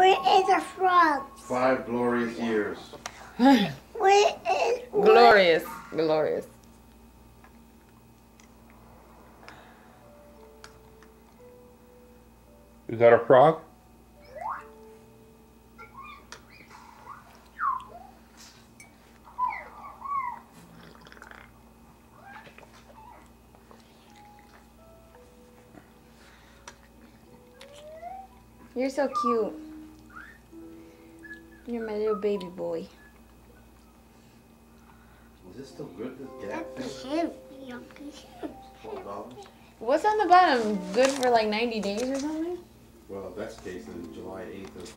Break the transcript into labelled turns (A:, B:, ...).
A: Where is the frog?
B: Five glorious years.
A: Where is
C: Glorious. Glorious.
D: Is that a frog?
C: You're so cute. You're my little baby boy.
B: Is this still good? This gap
A: That's him. Yucky.
B: Twelve dollars?
C: What's on the bottom? Good for like 90 days or something?
B: Well, if that's case, then July eighth of